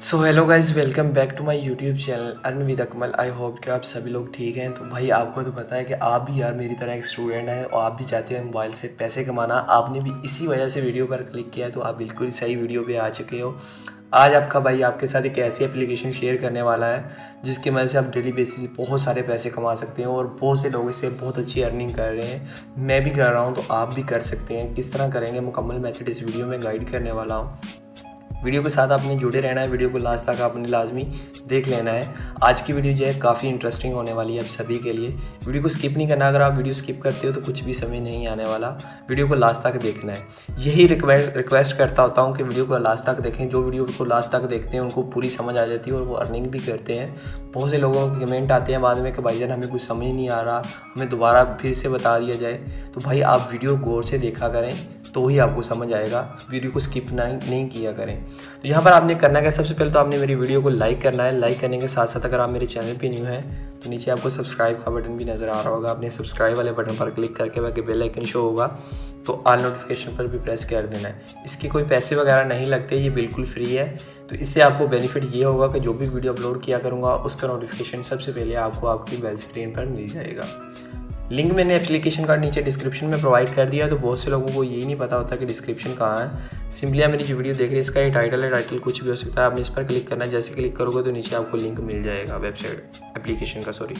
So hello guys welcome back to my YouTube channel earn with Akmal I hope कि आप सभी लोग ठीक हैं। तो भाई, आपको तो पता है कि आप भी यार मेरी तरह एक स्टूडेंट हैं और आप भी चाहते हैं मोबाइल से पैसे कमाना। आपने भी इसी वजह से वीडियो पर क्लिक किया है तो आप बिल्कुल सही वीडियो पे आ चुके हो। आज आपका भाई आपके साथ एक ऐसी एप्लीकेशन शेयर करने वाला है, जिसकी मदद से आप डेली बेसिस बहुत सारे पैसे कमा सकते हैं और बहुत से लोग इसे बहुत अच्छी अर्निंग कर रहे हैं। मैं भी कर रहा हूँ तो आप भी कर सकते हैं। किस तरह करेंगे, मुकम्मल मैथड इस वीडियो में गाइड करने वाला हूँ। वीडियो के साथ आपने जुड़े रहना है, वीडियो को लास्ट तक आपने लाजमी देख लेना है। आज की वीडियो जो है काफ़ी इंटरेस्टिंग होने वाली है आप सभी के लिए। वीडियो को स्किप नहीं करना, अगर आप वीडियो स्किप करते हो तो कुछ भी समय नहीं आने वाला। वीडियो को लास्ट तक देखना है। यही रिक्वेस्ट करता होता हूँ कि वीडियो को लास्ट तक देखें। जो वीडियो को लास्ट तक देखते हैं, उनको पूरी समझ आ जाती है और वो अर्निंग भी करते हैं। बहुत से लोगों के कमेंट आते हैं बाद में कि भाई भाईजान, हमें कुछ समझ नहीं आ रहा, हमें दोबारा फिर से बता दिया जाए। तो भाई आप वीडियो गौर से देखा करें। तो ही आपको समझ आएगा। वीडियो को स्किप नहीं नहीं किया करें। तो यहाँ पर आपने करना क्या? सबसे पहले तो आपने मेरी वीडियो को लाइक करना है। लाइक करने के साथ साथ अगर आप मेरे चैनल पे न्यू हैं तो नीचे आपको सब्सक्राइब का बटन भी नज़र आ रहा होगा। आपने सब्सक्राइब वाले बटन पर क्लिक करके बाकी बेल आइकन शो होगा तो आल नोटिफिकेशन पर भी प्रेस कर देना है। इसके कोई पैसे वगैरह नहीं लगते, ये बिल्कुल फ्री है। तो इससे आपको बेनिफिट ये होगा कि जो भी वीडियो अपलोड किया करूँगा, उसका नोटिफिकेशन सबसे पहले आपको आपकी बेल स्क्रीन पर मिल जाएगा। लिंक मैंने एप्लीकेशन का नीचे डिस्क्रिप्शन में प्रोवाइड कर दिया तो बहुत से लोगों को यही नहीं पता होता कि डिस्क्रिप्शन कहाँ है। सिंपली आप मेरी जो वीडियो देख रहे हैं, इसका ये टाइटल है टाइटल कुछ भी हो सकता है। आपने इस पर क्लिक करना है, जैसे क्लिक करोगे तो नीचे आपको लिंक मिल जाएगा वेबसाइट एप्लीकेशन का सॉरी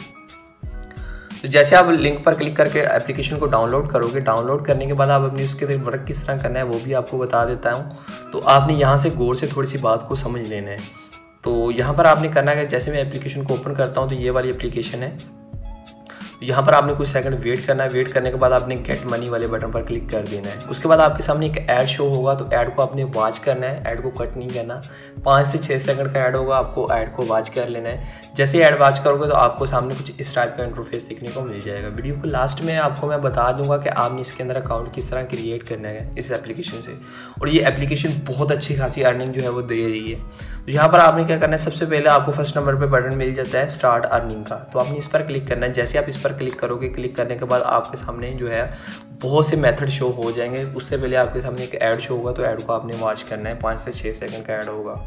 तो जैसे आप लिंक पर क्लिक करके एप्लीकेशन को डाउनलोड करोगे डाउनलोड करने के बाद आप अपनी उसके वर्क किस तरह करना है, वो भी आपको बता देता हूँ। तो आपने यहाँ से गौर से थोड़ी सी बात को समझ लेना है। तो यहाँ पर आपने करना है, जैसे मैं एप्लीकेशन को ओपन करता हूँ तो ये वाली एप्लीकेशन है। यहाँ पर आपने कुछ सेकंड वेट करना है। वेट करने के बाद आपने गेट मनी वाले बटन पर क्लिक कर देना है। उसके बाद आपके सामने एक ऐड शो होगा तो ऐड को आपने वॉच करना है। ऐड को कट नहीं करना। पाँच से छः सेकंड का ऐड होगा, आपको ऐड को वॉच कर लेना है। जैसे ऐड वॉच करोगे तो आपको सामने कुछ इस टाइप का इंटरफेस देखने को मिल जाएगा। वीडियो को लास्ट में आपको मैं बता दूँगा कि आपने इसके अंदर अकाउंट किस तरह क्रिएट करना है, इस एप्लीकेशन से। और ये एप्लीकेशन बहुत अच्छी खासी अर्निंग जो है, वो दे रही है। तो यहाँ पर आपने क्या करना है, सबसे पहले आपको फ़र्स्ट नंबर पर बटन मिल जाता है स्टार्ट अर्निंग का। तो आपने इस पर क्लिक करना है। जैसे आप इस पर क्लिक करोगे क्लिक करने के बाद आपके सामने जो है, बहुत से मेथड शो हो जाएँगे। उससे पहले आपके सामने एक ऐड शो होगा तो ऐड को आपने वॉच करना है। पाँच से छः सेकंड का ऐड होगा।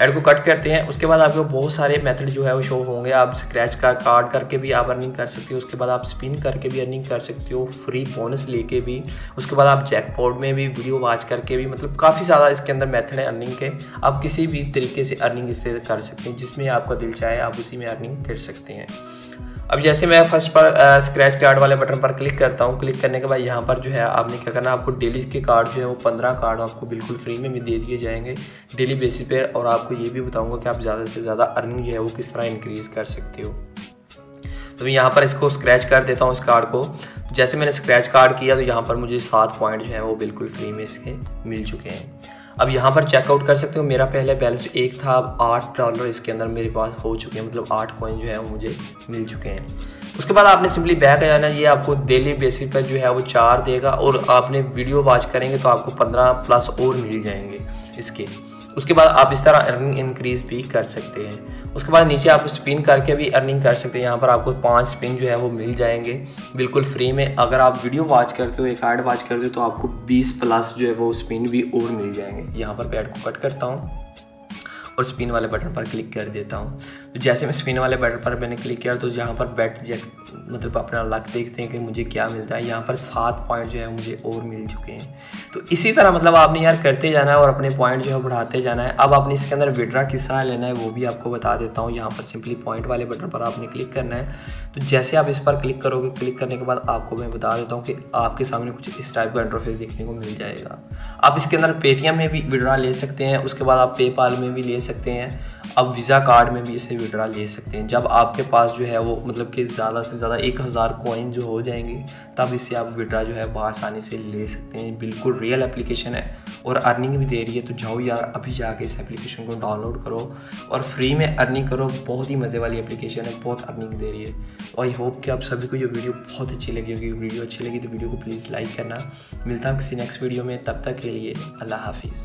ऐड को कट करते हैं। उसके बाद आपको बहुत सारे मेथड जो है, वो शो होंगे। आप स्क्रैच का कार्ड करके भी आप अर्निंग कर सकते हो। उसके बाद आप स्पिन करके भी अर्निंग कर सकते हो। फ्री बोनस लेके भी। उसके बाद आप जैकपॉट में भी वीडियो वॉच करके भी मतलब काफ़ी ज़्यादा इसके अंदर मेथड है अर्निंग के। आप किसी भी तरीके से अर्निंग इससे कर सकते हैं। जिसमें आपका दिल चाहे, आप उसी में अर्निंग कर सकते हैं। अब जैसे मैं फ़र्स्ट पर स्क्रैच कार्ड वाले बटन पर क्लिक करता हूँ क्लिक करने के बाद यहाँ पर जो है आपने क्या करना, आपको डेली के कार्ड जो है वो पंद्रह कार्ड आपको बिल्कुल फ्री में भी दे दिए जाएँगे डेली बेसिस पे और आपको ये भी बताऊँगा कि आप ज़्यादा से ज़्यादा अर्निंग जो है वो किस तरह इंक्रीज़ कर सकते हो। तो मैं यहाँ पर इसको स्क्रैच कर देता हूँ इस कार्ड को। जैसे मैंने स्क्रैच कार्ड किया तो यहाँ पर मुझे सात पॉइंट जो है वो बिल्कुल फ्री में इसके मिल चुके हैं। अब यहाँ पर चेकआउट कर सकते हो। मेरा पहले बैलेंस एक था, अब आठ डॉलर इसके अंदर मेरे पास हो चुके हैं। मतलब आठ कॉइन जो है वो मुझे मिल चुके हैं। उसके बाद आपने सिंपली बैक आ जाना। ये आपको डेली बेसिस पर जो है वो चार देगा और आपने वीडियो वॉच करेंगे तो आपको पंद्रह प्लस और मिल जाएँगे इसके। उसके बाद आप इस तरह अर्निंग इंक्रीज भी कर सकते हैं। उसके बाद नीचे आप स्पिन करके भी अर्निंग कर सकते हैं। यहाँ पर आपको पाँच स्पिन जो है वो मिल जाएँगे। बिल्कुल फ्री में। अगर आप वीडियो वॉच करते हो, एक आर्ड वॉच करते हो तो आपको 20 प्लस जो है वो स्पिन भी और मिल जाएँगे। यहाँ पर पैड को कट करता हूँ। और स्पिन वाले बटन पर क्लिक कर देता हूँ। तो जैसे मैं स्पिन वाले बटन पर मैंने क्लिक किया तो यहाँ पर बैट जैक मतलब अपना लक देखते हैं कि मुझे क्या मिलता है, यहाँ पर सात पॉइंट जो है मुझे और मिल चुके हैं। तो इसी तरह मतलब आपने यार करते जाना है और अपने पॉइंट जो है बढ़ाते जाना है। अब आपने इसके अंदर विड्रा किस तरह लेना है, वो भी आपको बता देता हूँ। यहाँ पर सिंपली पॉइंट वाले बटन पर आपने क्लिक करना है। तो जैसे आप इस पर क्लिक करोगे क्लिक करने के बाद आपको मैं बता देता हूँ कि आपके सामने कुछ इस टाइप का इंटरफेस देखने को मिल जाएगा। आप इसके अंदर पेटीएम में भी विड्रा ले सकते हैं, उसके बाद आप पेपाल में भी ले सकते हैं। अब वीज़ा कार्ड में भी इसे विड्रा ले सकते हैं। जब आपके पास जो है वो मतलब कि ज़्यादा से ज़्यादा एक हज़ार कोइन जो हो जाएँगे, तब इसे आप विड्रा जो है बहुत आसानी से ले सकते हैं। बिल्कुल रियल एप्लीकेशन है और अर्निंग भी दे रही है। तो जाओ यार, अभी जाके इस एप्लीकेशन को डाउनलोड करो और फ्री में अर्निंग करो। बहुत ही मज़े वाली एप्लीकेशन है, बहुत अर्निंग दे रही है। और आई होप कि आप सभी को ये वीडियो बहुत अच्छी लगी होगी। वीडियो अच्छी लगी तो वीडियो को प्लीज़ लाइक करना। मिलता हूँ किसी नेक्स्ट वीडियो में। तब तक के लिए अल्लाह हाफिज़।